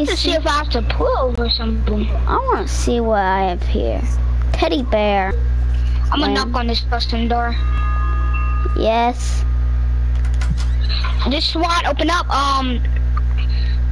me to see see. if I have to pull over something. I want to see what I have here. Teddy bear. I'm gonna Yeah. knock on this person door. Yes. This SWAT, open up. Um,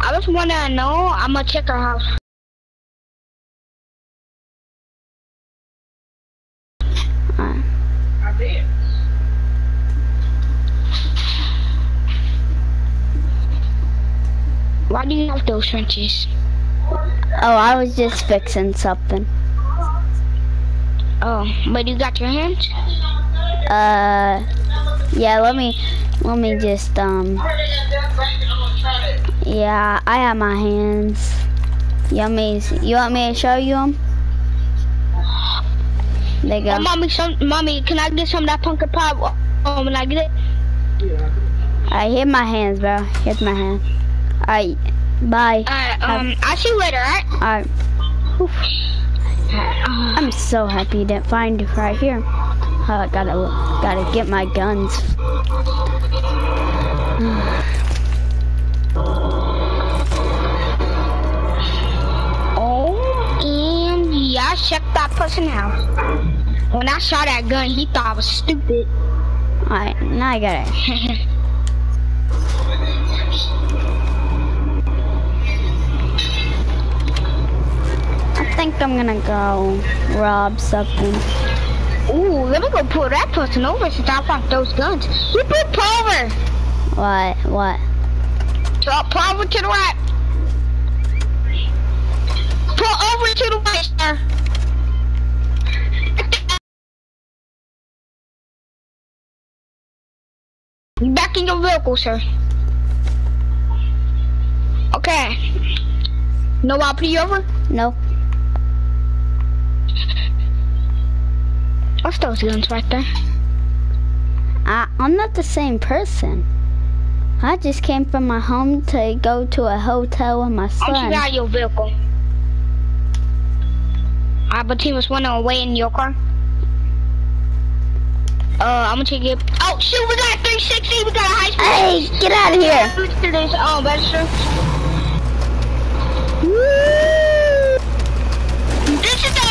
I just wanna know. I'm gonna check our house. Alright. Why do you have those wrenches? Oh, I was just fixing something. Oh, but you got your hands? Uh, yeah. Let me, let me just um. Yeah, I have my hands. You want me? You want me to show you them? There you Oh, mommy, some, mommy, can I get some of that pumpkin pie? Oh, when I get it? Alright, here my hands, bro. Here's my hand. Alright, bye. Alright, um, I'll see you later, alright? Alright. I'm so happy you didn't find it right here. Oh, I gotta gotta get my guns. Oh, and yeah, I checked that person out. When I saw that gun, he thought I was stupid. Alright, now I got it. I think I'm gonna go rob something. Ooh, let me go pull that person over since I found those guns. You put pull over. What? What? So pull over to the right. Pull over to the right, sir. Back in your vehicle, sir. Okay. No, I'll pull you over. No. What's those guns right there? I, I'm not the same person. I just came from my home to go to a hotel with my son. I'm out your vehicle. Team was running away in your car. Uh, I'm gonna take it. Oh shoot, we got 360. We got a high speed. Hey, get out of here! This, oh, that's true. This is the.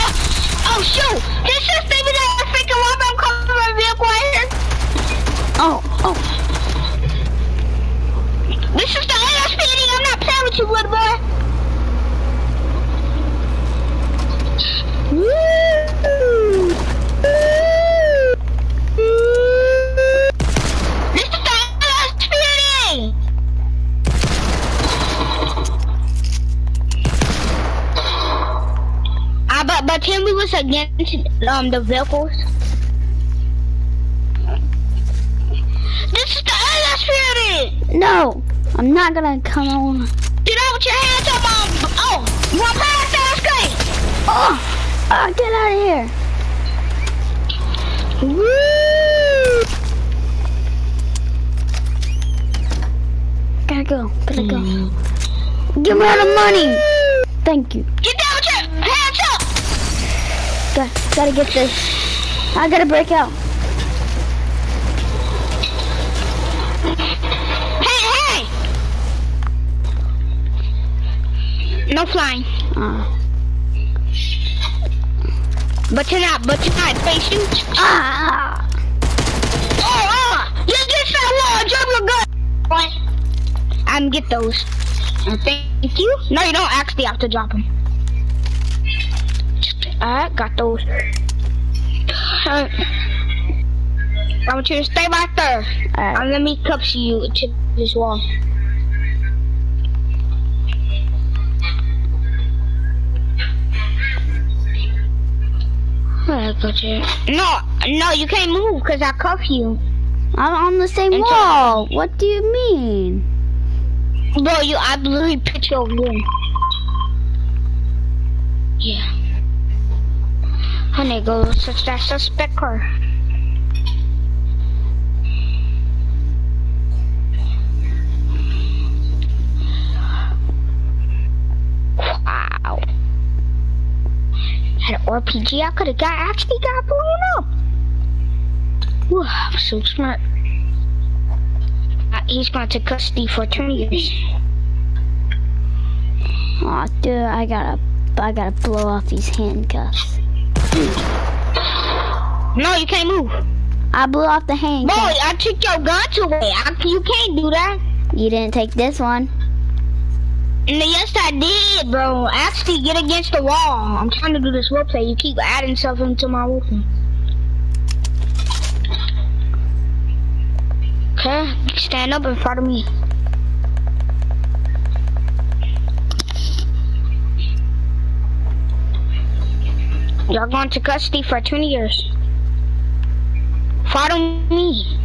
Oh shoot! This is maybe the freaking one I'm coming from vehicle right here. Oh, oh. Against um the vehicles. This is the LSPD. No, I'm not gonna come on. Get out with your hands up, um, oh, you want that screen? Oh, oh get out of here! Woo! Gotta go, gotta go. Give me all the money! Thank you. Get Got, gotta get this. I gotta break out. Hey, hey! No flying. Uh, But tonight, but tonight, face you. ah! Oh, ah! You get that wall, drop your gun! What? I'm get those. Thank you. No, you don't actually have to drop them. Alright, got those. I want you to stay right there. Alright. And let me cups you to this wall. Alright, got you. No, no, you can't move because I cuff you. I'm on the same wall. What do you mean? Bro, you, I literally put you over there. Yeah. Honey, go search that suspect car. Wow. Had an RPG, I could have got actually got blown up. Whew, I'm so smart. Uh, he's going to custody for 20 years. Aw, dude, I gotta, I gotta blow off these handcuffs. No, you can't move. I blew off the Boy. I took your guns away. I, you can't do that. You didn't take this one. And yes, I did, bro. Actually, get against the wall. I'm trying to do this roleplay. You keep adding stuff into my roleplay. Okay, stand up in front of me. You're going to custody for 20 years. Follow me.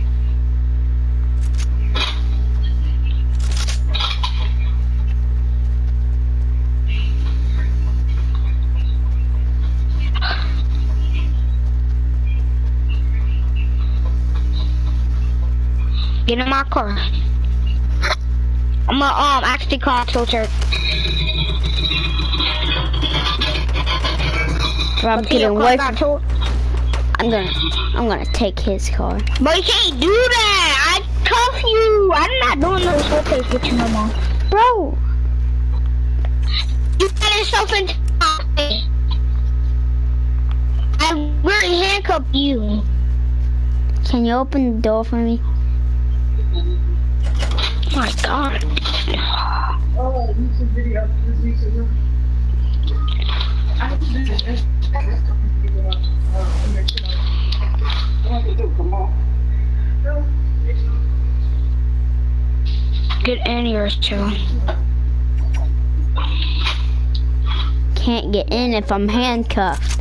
Get in my car. I'm gonna um actually call filter. Rob Okay, your getting car away from. towed. I'm gonna, I'm gonna take his car. But you can't do that. I cuff you. I'm not doing those roleplays with you no more. Bro, You got yourself into I really handcuffed you. can you open the door for me? Oh my god. Oh, YouTube video. This YouTube. I have to do this. I have to figure out, to make sure I- I have to do, come on. No, it's not. Get in here too. Can't get in if I'm handcuffed.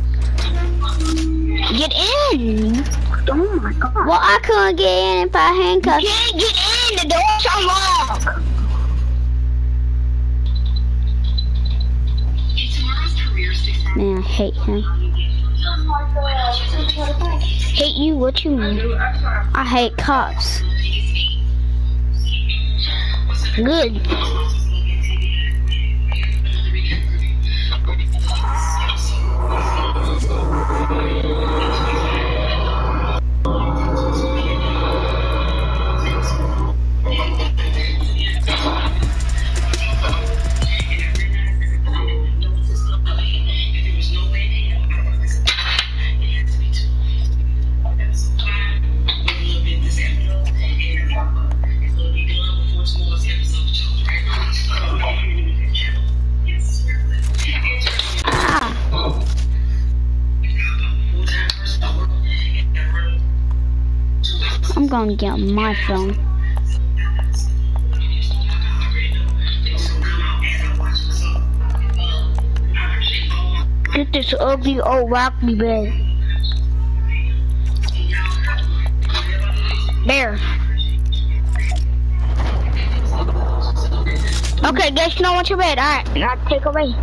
Get in. Oh my god. Well, I couldn't get in if I You handcuffed. can't get in. The door's unlocked. Man, I hate him. Hate you? What you mean? I hate cops. Good. Gonna get my phone. Get this ugly old rocking bed. There. Okay, guess you know what's your bed. Alright, now take away.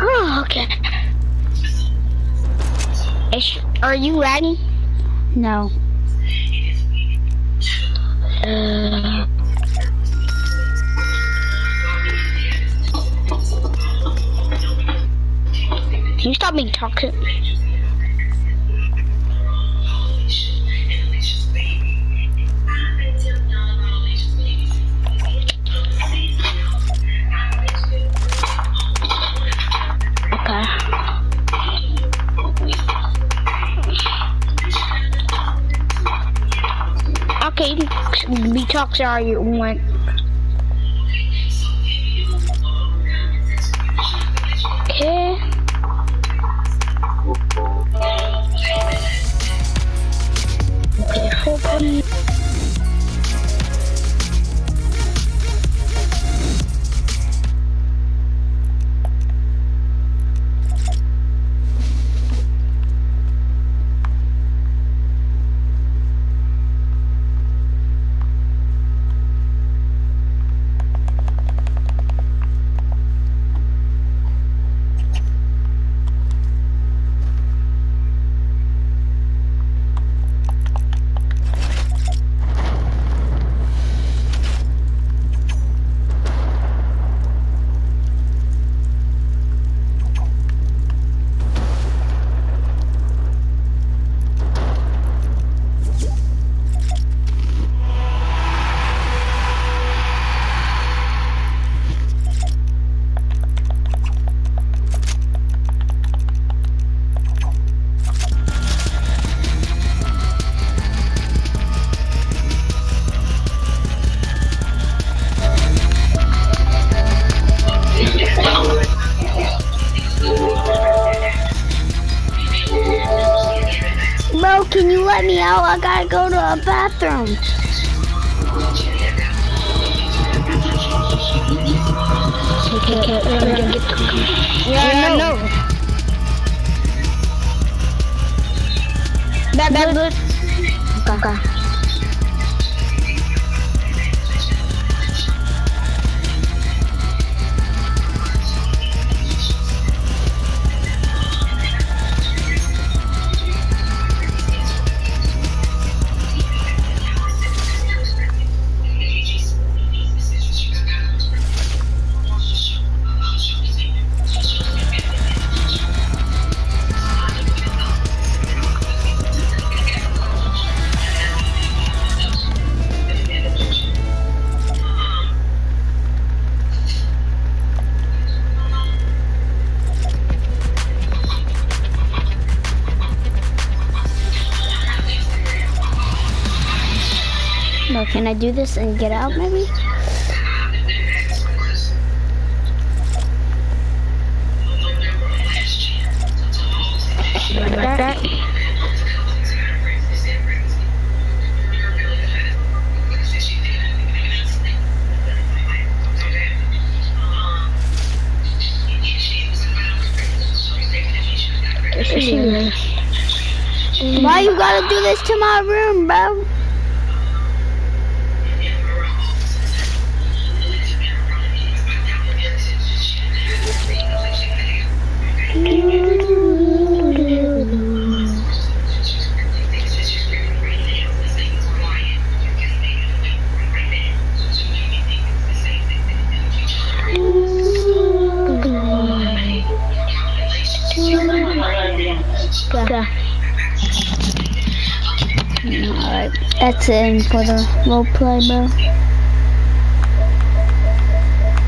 Oh, okay. Is, are you ready? No. Uh, can you stop being toxic? Be toxic all you want. Okay. Okay, hold on. Now I gotta go to a bathroom. Yeah, I know. That, that, good. Okay. Can I do this and get out maybe? Like that. Why you gotta do this to my room, bro? It for the role play, bro.